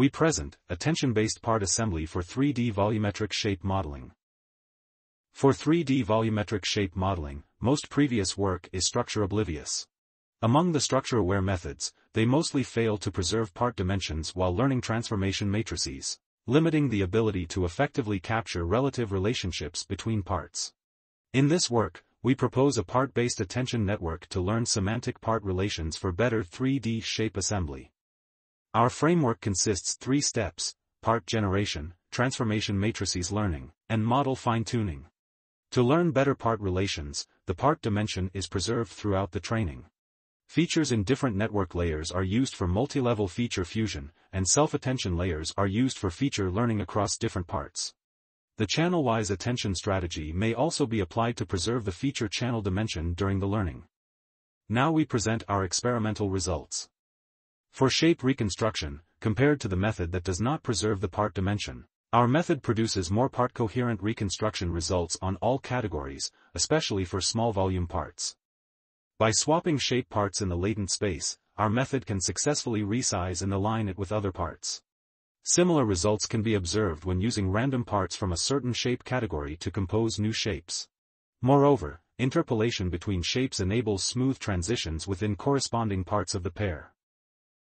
We present, a attention-based part assembly for 3D volumetric shape modeling. For 3D volumetric shape modeling, most previous work is structure oblivious. Among the structure-aware methods, they mostly fail to preserve part dimensions while learning transformation matrices, limiting the ability to effectively capture relative relationships between parts. In this work, we propose a part-based attention network to learn semantic part relations for better 3D shape assembly. Our framework consists three steps, part generation, transformation matrices learning, and model fine-tuning. To learn better part relations, the part dimension is preserved throughout the training. Features in different network layers are used for multi-level feature fusion, and self-attention layers are used for feature learning across different parts. The channel-wise attention strategy may also be applied to preserve the feature channel dimension during the learning. Now we present our experimental results. For shape reconstruction, compared to the method that does not preserve the part dimension, our method produces more part-coherent reconstruction results on all categories, especially for small volume parts. By swapping shape parts in the latent space, our method can successfully resize and align it with other parts. Similar results can be observed when using random parts from a certain shape category to compose new shapes. Moreover, interpolation between shapes enables smooth transitions within corresponding parts of the pair.